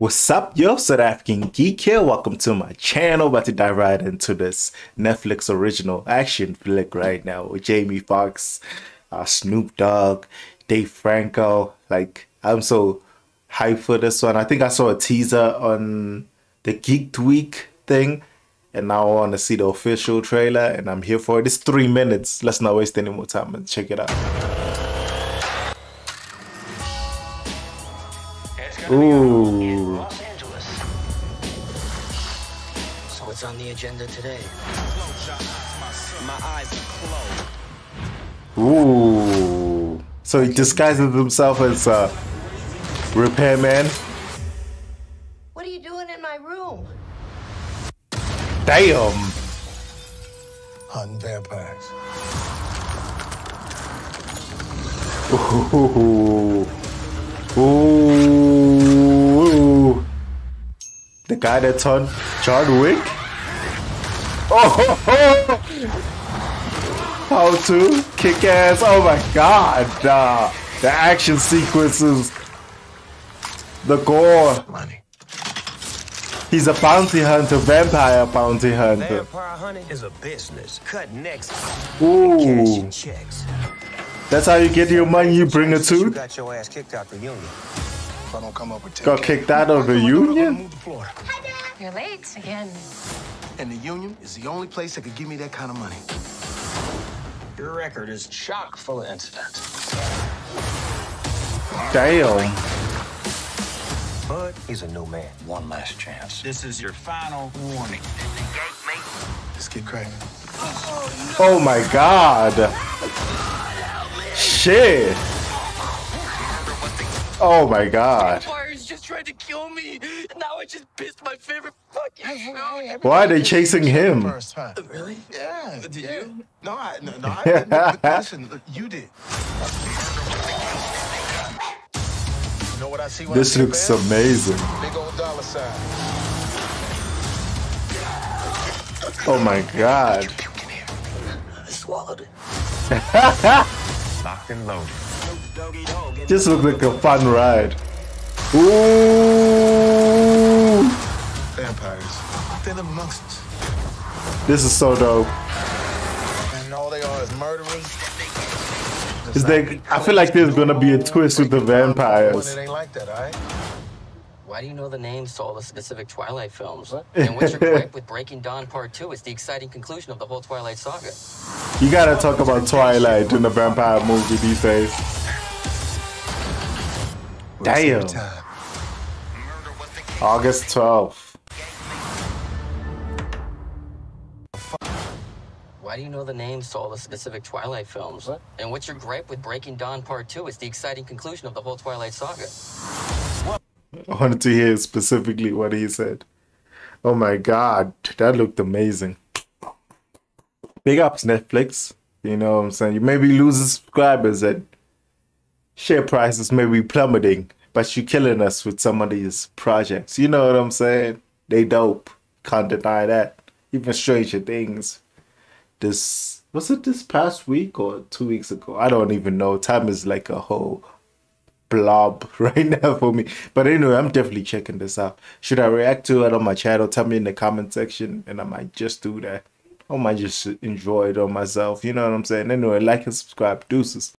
What's up, yo? South African Geek here. Welcome to my channel. About to dive right into this Netflix original action flick right now with Jamie Foxx, uh, Snoop Dogg, Dave Franco. Like, I'm so hyped for this one. I think I saw a teaser on the Geek Week thing, and now I want to see the official trailer, and I'm here for it. It's three minutes. Let's not waste any more time and check it out. Ooh. So what's on the agenda today? My eyes are closed. Ooh. So he disguises himself as a repairman. What are you doing in my room? Damn. hunting vampires. Ooh. Ooh. Guy that's on John Wick? Oh, how to kick ass. Oh my god. Uh, the action sequences. The gore. Money. He's a bounty hunter, vampire bounty hunter. Vampire hunting is a business. Cut necks, Ooh. cashing checks. That's how you get your money, you bring a Since You got your ass kicked out the union. If I don't come up with 10 Got kicked out of the union? move to Florida. You're late again. And the union is the only place that could give me that kind of money. Your record is chock full of incidents. Damn. But he's a new man. One last chance. This is your final warning. Let's get cracking. Oh my god. Shit. Oh my god. Vampires just tried to kill me. Now I just pissed my favorite fucking food. Why are they chasing him? First time. Oh, really? Yeah. Did yeah. you? No, I, no, no, I didn't. But Listen, you did. You know what I see when This I looks Bam? amazing. Big old dollar sign. Oh my god. Puke in here. I swallowed it. Locked and loaded. Doggy dog. This looks like a fun ride. Ooh. Vampires. They're the us. This is so dope. And all they are is murderers. Is there, I feel like there's gonna be a twist with the vampires. It ain't like that, all right? Why do you know the names to all the specific Twilight films? And what's your gripe with Breaking Dawn Part 2? It's the exciting conclusion of the whole Twilight saga. You gotta talk about Twilight in the vampire movie these days. Damn. Time. August 12th. Why do you know the names to all the specific Twilight films? And what's your gripe with Breaking Dawn Part 2? It's the exciting conclusion of the whole Twilight saga. I wanted to hear specifically what he said. Oh my god, that looked amazing. Big ups Netflix. You know what I'm saying? You may be losing subscribers and share prices may be plummeting, but you're killing us with some of these projects. You know what I'm saying? They dope. Can't deny that. Even Stranger Things. This was it this past week or two weeks ago? I don't even know. Time is like a whole blob right now for me. But anyway, I'm definitely checking this out. Should I react to it on my channel? Tell me in the comment section, and I might just do that. I might just enjoy it on myself. You know what I'm saying? Anyway, like and subscribe. Deuces.